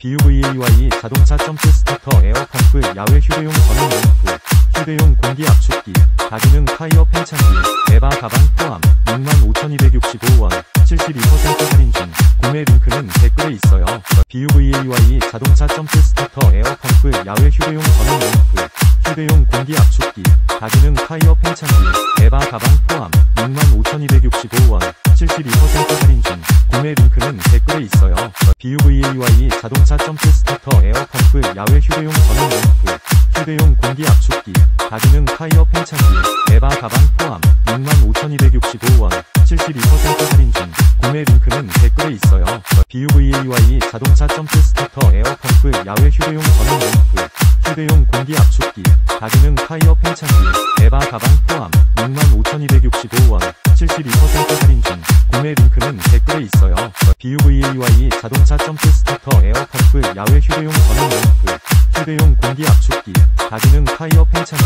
BUVAYE 자동차 점프 스타터 에어 펌프 야외 휴대용 전원 램프 휴대용 공기 압축기 다기능 타이어 팽창기 EVA 가방 포함 65,265원 72% 할인 중 구매 링크는 댓글에 있어요. BUVAYE 자동차 점프 스타터 에어 펌프 야외 휴대용 전원 램프 휴대용 공기 압축기 다기능 타이어 팽창기 EVA 가방 포함 65,265원 72% 할인 중 구매 링크는 댓글에 있어요. BUVAYE 자동차 점프 스타터 에어 펌프 야외 휴대용 전원 램프 휴대용 공기 압축기 다기능 타이어 팽창기 EVA 가방 포함 65,265원 72% 할인 중 구매 링크는 댓글에 있어요. BUVAYE 자동차 점프 스타터 에어 펌프 야외 휴대용 전원 램프 휴대용 공기 압축기 다기능 타이어 팽창기 EVA 가방 포함 65,265원 72% 할인 중 구매 링크는 댓글에 있어요. BUVAYE 자동차 점프 스타터 에어 펌프 야외 휴대용 전원 램프 휴대용 공기 압축기 다기능 타이어 팽창기